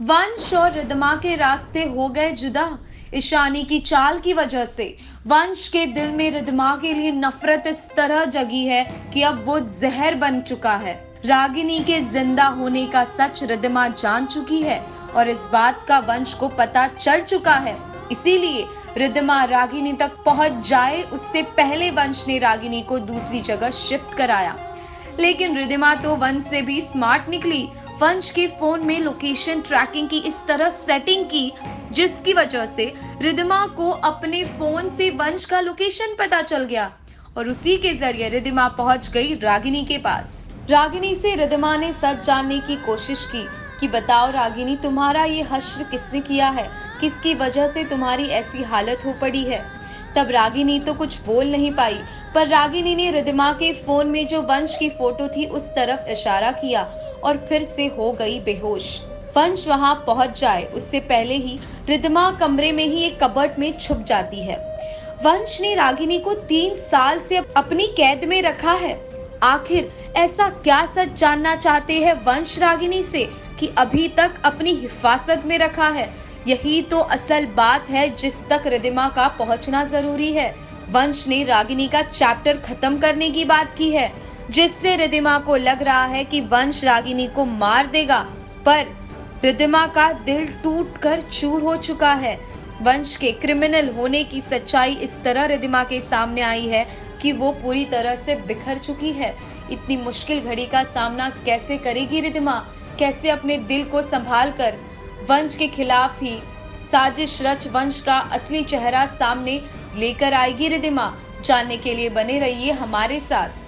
वंश और रिदमा के रास्ते हो गए जुदा। ईशानी की चाल की वजह से वंश के दिल में रिदमा के लिए नफरत इस तरह जगी है कि अब वो जहर बन चुका है। रागिनी के ज़िंदा होने का सच रिदमा जान चुकी है और इस बात का वंश को पता चल चुका है। इसीलिए रिदमा रागिनी तक पहुँच जाए, उससे पहले वंश ने रागिनी को दूसरी जगह शिफ्ट कराया। लेकिन रिदिमा तो वंश से भी स्मार्ट निकली वंश के फ़ोन में लोकेशन ट्रैकिंग की इस तरह सेटिंग की, जिसकी वजह से रिदिमा को अपने फ़ोन से वंश का लोकेशन पता चल गया। और उसी के ज़रिए रिदिमा पहुँच गई रागिनी के पास। रागिनी से रिदिमा ने सच जानने की कोशिश की कि बताओ रागिनी, तुम्हारा ये हश्र किसने किया है? किसकी वजह से तुम्हारी ऐसी हालत हो पड़ी है? तब रागिनी तो कुछ बोल नहीं पाई, पर रागिनी ने रिदिमा के फ़ोन में जो वंश की फ़ोटो थी उस तरफ़ इशारा किया और फिर से हो गई बेहोश। वंश वहाँ पहुँच जाए, उससे पहले ही रिदमा कमरे में ही एक कबर्ट में छुप जाती है। वंश ने रागिनी को तीन साल से अपनी कैद में रखा है। आखिर ऐसा क्या सच जानना चाहते हैं वंश रागिनी से कि अभी तक अपनी हिफाजत में रखा है? यही तो असल बात है जिस तक रिदिमा का पहुँचना ज़रूरी है। वंश ने रागिनी का चैप्टर खत्म करने की बात की है। जिससे रिदिमा को लग रहा है कि वंश रागिनी को मार देगा, पर रिदिमा का दिल टूट कर चूर हो चुका है। वंश के क्रिमिनल होने की सच्चाई इस तरह रिदिमा के सामने आई है कि वो पूरी तरह से बिखर चुकी है। इतनी मुश्किल घड़ी का सामना कैसे करेगी रिदिमा कैसे अपने दिल को संभाल कर वंश के खिलाफ ही साजिश रच वंश का असली चेहरा सामने लेकर आएगी रिदिमा जानने के लिए बने रहिए हमारे साथ।